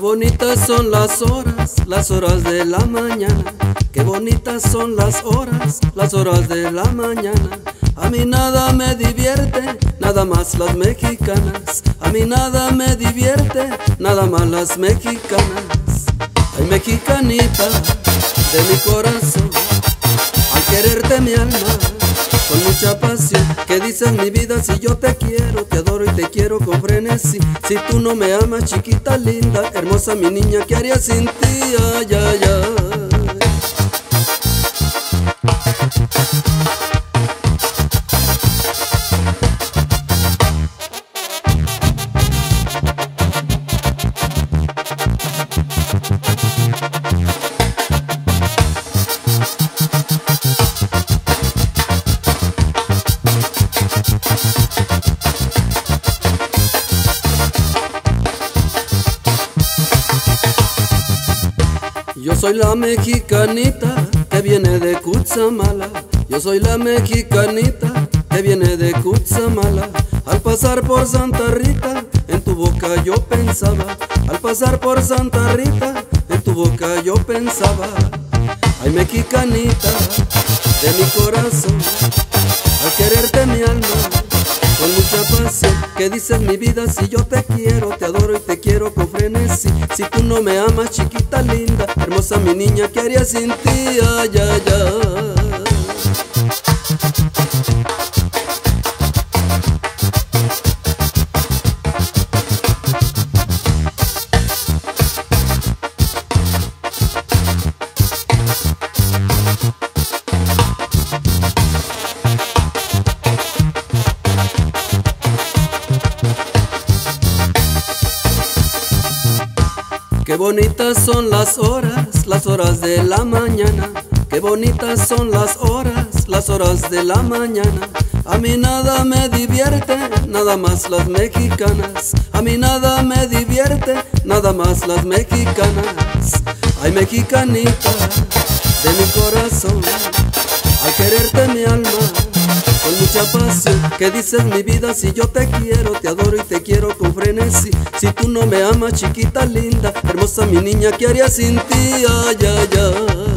Bonitas son las horas, las horas de la mañana. Qué bonitas son las horas, las horas de la mañana. A mí nada me divierte, nada más las mexicanas. A mí nada me divierte, nada más las mexicanas. Ay, mexicanita de mi corazón, al quererte mi alma con mucha pasión Que dices mi vida si yo te quiero, te adoro y te quiero con frenesí Si tú no me amas chiquita linda, hermosa mi niña, ¿qué haría sin ti? Ay, ay, ay Yo soy la mexicanita que viene de Cutzamala. Yo soy la mexicanita que viene de Cutzamala. Al pasar por Santa Rita, en tu boca yo pensaba. Al pasar por Santa Rita, en tu boca yo pensaba. Ay, mexicanita de mi corazón, al quererte mi alma con mucha pasión Que dices mi vida si yo te quiero, te adoro y te quiero con frenesí. Si tú no me amas chiquita linda, hermosa mi niña, ¿qué haría sin ti? Ay, ay, ay Qué bonitas son las horas, las horas de la mañana. Qué bonitas son las horas, las horas de la mañana. A mí nada me divierte, nada más las mexicanas. A mí nada me divierte, nada más las mexicanas. Ay, mexicanita de mi corazón, al quererte mi alma con mucha pasión Que dices mi vida si yo te quiero, te adoro y te quiero con frenesí. Si tú no me amas chiquita linda, hermosa mi niña, ¿qué haría sin ti? Ay, ay, ay